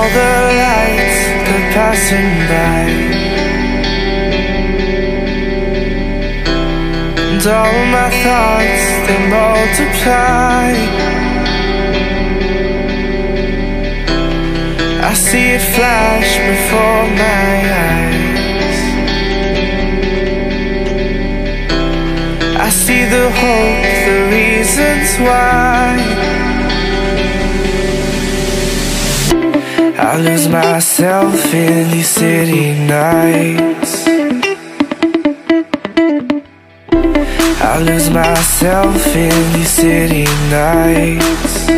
all the lights are passing by. And all my thoughts, they multiply. I see it flash before my eyes. I see the hope, the reasons why lose myself in these city nights. I lose myself in these city nights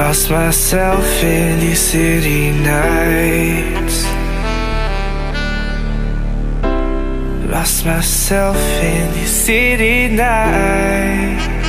Lost myself in these city nights. Lost myself in these city nights